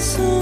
so